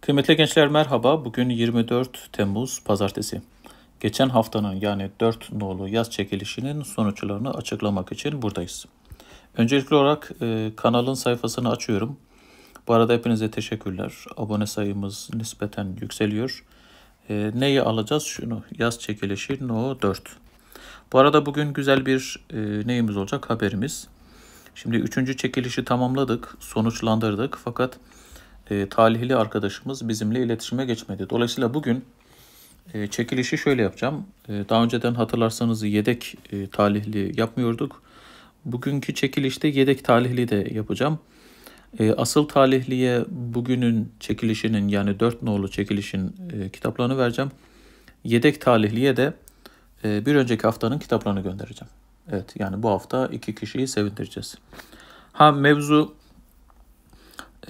Kıymetli gençler merhaba. Bugün 24 Temmuz Pazartesi. Geçen haftanın yani 4 nolu yaz çekilişinin sonuçlarını açıklamak için buradayız. Öncelikli olarak e, kanalın sayfasını açıyorum. Bu arada hepinize teşekkürler. Abone sayımız nispeten yükseliyor. E, neyi alacağız? Şunu. Yaz çekilişi No 4. Bu arada bugün güzel bir e, neyimiz olacak? Haberimiz. Şimdi üçüncü çekilişi tamamladık, sonuçlandırdık fakat e, talihli arkadaşımız bizimle iletişime geçmedi. Dolayısıyla bugün e, çekilişi şöyle yapacağım. E, daha önceden hatırlarsanız yedek e, talihli yapmıyorduk. Bugünkü çekilişte yedek talihli de yapacağım. E, asıl talihliye bugünün çekilişinin yani 4 nolu çekilişin e, kitaplarını vereceğim. Yedek talihliye de e, bir önceki haftanın kitaplarını göndereceğim. Evet yani bu hafta iki kişiyi sevindireceğiz. Ha mevzu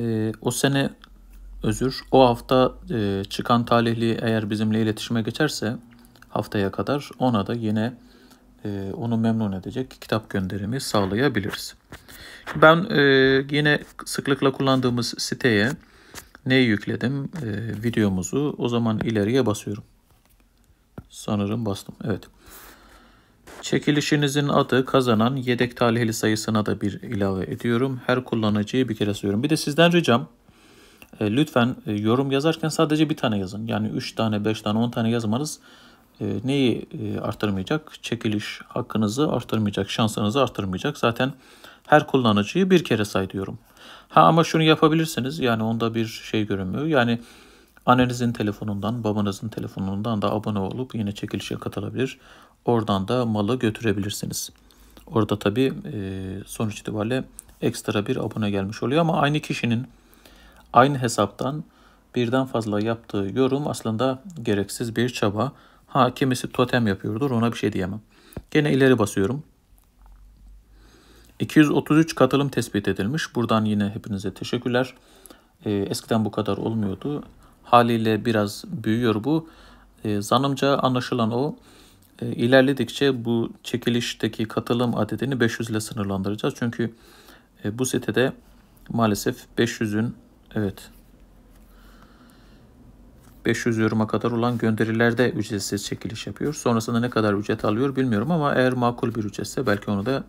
e, o sene özür o hafta e, çıkan talihli eğer bizimle iletişime geçerse haftaya kadar ona da yine e, onu memnun edecek kitap gönderimi sağlayabiliriz. Ben e, yine sıklıkla kullandığımız siteye neyi yükledim? E, videomuzu. O zaman ileriye basıyorum. Sanırım bastım. Evet. Çekilişinizin adı kazanan yedek talihli sayısına da bir ilave ediyorum. Her kullanıcıyı bir kere söylüyorum. Bir de sizden ricam e, lütfen e, yorum yazarken sadece bir tane yazın. Yani 3 tane, 5 tane, 10 tane yazmanız e, neyi e, artırmayacak? Çekiliş hakkınızı artırmayacak, şansınızı artırmayacak. Zaten her kullanıcıyı bir kere say diyorum. Ha ama şunu yapabilirsiniz. Yani onda bir şey görünmüyor. Yani annenizin telefonundan, babanızın telefonundan da abone olup yine çekilişe katılabilir. Oradan da malı götürebilirsiniz. Orada tabii e, sonuç itibariyle ekstra bir abone gelmiş oluyor ama aynı kişinin aynı hesaptan birden fazla yaptığı yorum aslında gereksiz bir çaba. Ha kimisi totem yapıyordur ona bir şey diyemem. Gene ileri basıyorum. 233 katılım tespit edilmiş. Buradan yine hepinize teşekkürler. Ee, eskiden bu kadar olmuyordu. Haliyle biraz büyüyor bu. Ee, zanımca anlaşılan o. E, ilerledikçe bu çekilişteki katılım adedini 500 ile sınırlandıracağız. Çünkü e, bu sitede maalesef 500'ün evet 500 yoruma kadar olan gönderilerde ücretsiz çekiliş yapıyor. Sonrasında ne kadar ücret alıyor bilmiyorum ama eğer makul bir ücretse belki onu da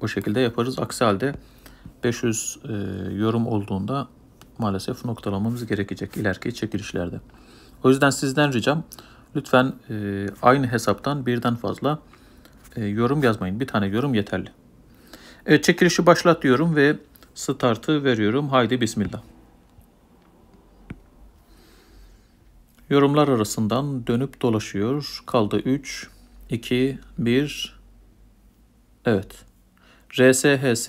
o şekilde yaparız. Aksi halde 500 e, yorum olduğunda maalesef noktalamamız gerekecek ileriki çekilişlerde. O yüzden sizden ricam Lütfen e, aynı hesaptan birden fazla e, yorum yazmayın. Bir tane yorum yeterli. Evet çekilişi başlat diyorum ve startı veriyorum. Haydi bismillah. Yorumlar arasından dönüp dolaşıyor. Kaldı 3, 2, 1. Evet. RSHS,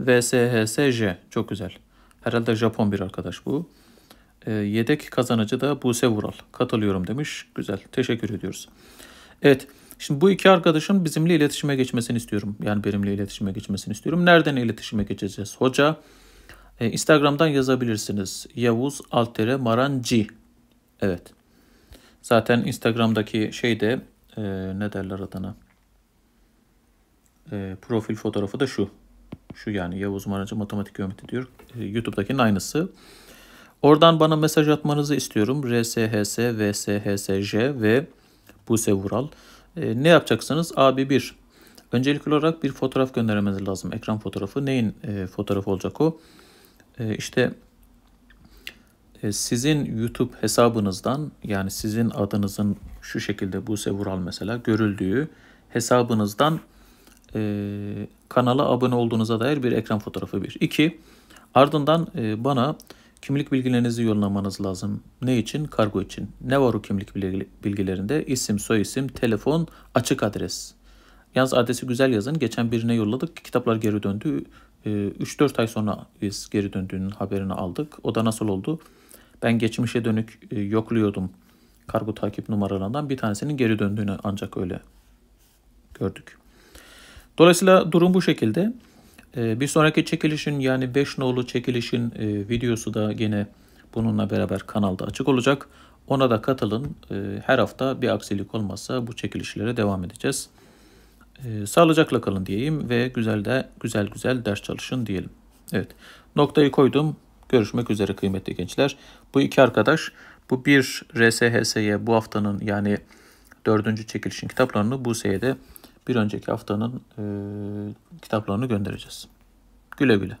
VSHSJ. Çok güzel. Herhalde Japon bir arkadaş bu. E, yedek kazanıcı da Buse Vural. Katılıyorum demiş. Güzel. Teşekkür ediyoruz. Evet. Şimdi bu iki arkadaşın bizimle iletişime geçmesini istiyorum. Yani benimle iletişime geçmesini istiyorum. Nereden iletişime geçeceğiz? Hoca e, Instagram'dan yazabilirsiniz. Yavuz Altere Maranci. Evet. Zaten Instagram'daki şey de e, ne derler adına? E, profil fotoğrafı da şu. Şu yani Yavuz Marancı Matematik Geometri diyor. E, YouTube'dakinin aynısı. Oradan bana mesaj atmanızı istiyorum. RSHS, VSHSJ ve Buse Vural. E, ne yapacaksınız? Abi bir. Öncelikli olarak bir fotoğraf göndermeniz lazım. Ekran fotoğrafı. Neyin e, fotoğrafı olacak o? E, işte e, sizin YouTube hesabınızdan yani sizin adınızın şu şekilde Buse Vural mesela görüldüğü hesabınızdan e, kanala abone olduğunuza dair bir ekran fotoğrafı bir. İki, ardından e, bana Kimlik bilgilerinizi yollamanız lazım. Ne için? Kargo için. Ne var o kimlik bilgilerinde? İsim, soyisim, telefon, açık adres. Yalnız adresi güzel yazın. Geçen birine yolladık. Kitaplar geri döndü. 3-4 ee, ay sonra biz geri döndüğünün haberini aldık. O da nasıl oldu? Ben geçmişe dönük e, yokluyordum kargo takip numaralarından. Bir tanesinin geri döndüğünü ancak öyle gördük. Dolayısıyla durum bu şekilde. Ee, bir sonraki çekilişin yani 5 nolu çekilişin e, videosu da yine bununla beraber kanalda açık olacak. Ona da katılın. Ee, her hafta bir aksilik olmazsa bu çekilişlere devam edeceğiz. Ee, sağlıcakla kalın diyeyim ve güzel de güzel güzel ders çalışın diyelim. Evet. Noktayı koydum. Görüşmek üzere kıymetli gençler. Bu iki arkadaş bu bir RSHS'ye bu haftanın yani dördüncü çekilişin kitaplarını bu seyede bir önceki haftanın e, kitaplarını göndereceğiz. Güle güle.